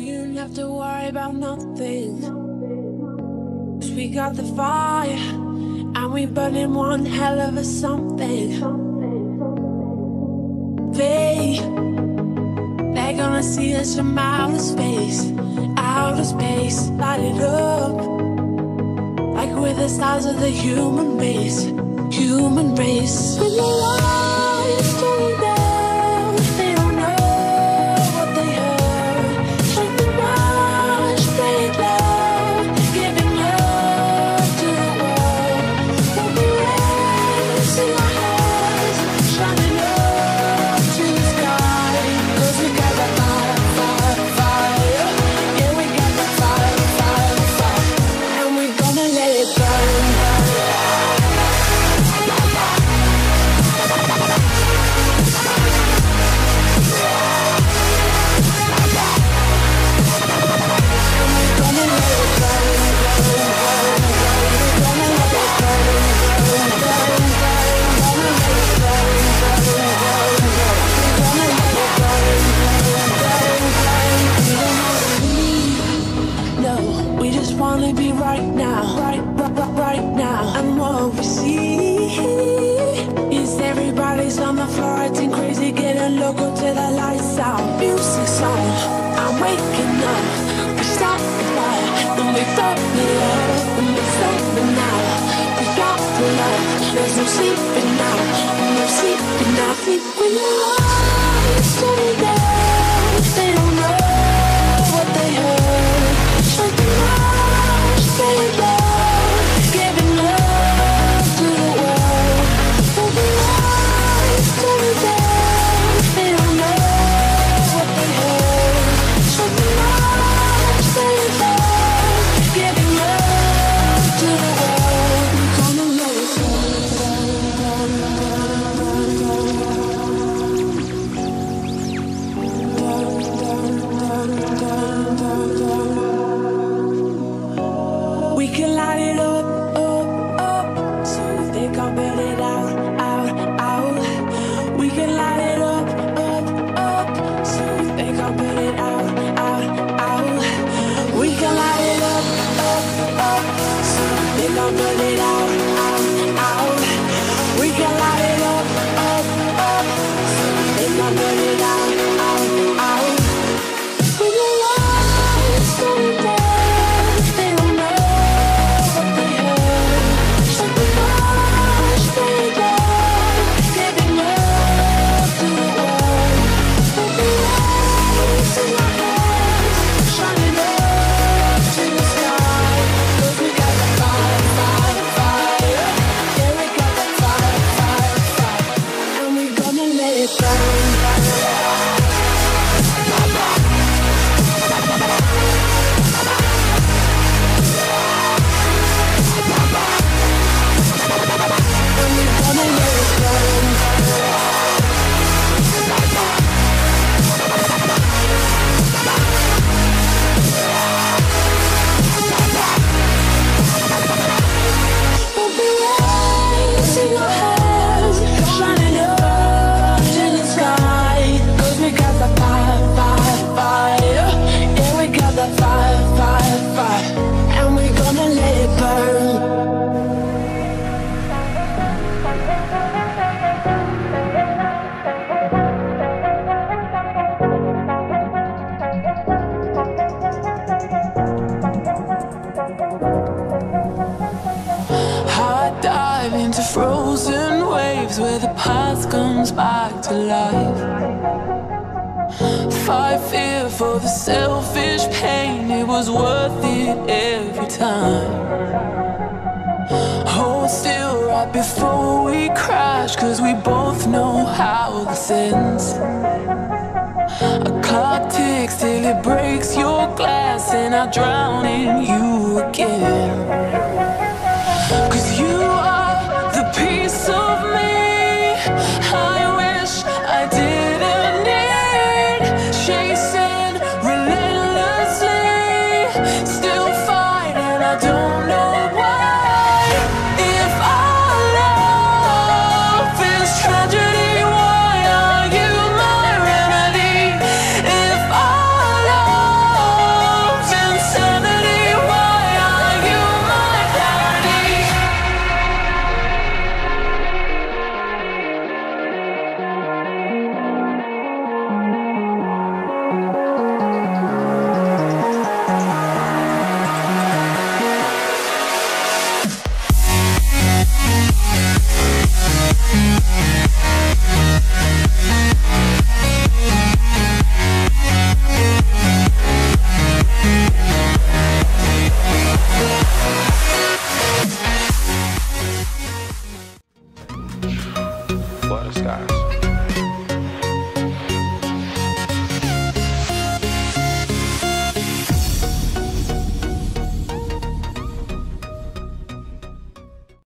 We don't have to worry about nothing. Cause we got the fire, and we burning one hell of a something. They, they're gonna see us from outer space, outer space. Light it up, like we're the stars of the human race, human race. What we see is everybody's on the floor acting crazy, getting local till the lights out. Music's on, I'm waking up. We start the fire, then we burn it up, and it's over now. We got the love, there's no sleeping now, no sleeping now. Think when the burn it And we're gonna let it burn. Into frozen waves where the past comes back to life. Fight fear for the selfish pain, it was worth it every time. Hold still right before we crash, cause we both know how this ends. A clock ticks till it breaks your glass, and I drown in you again.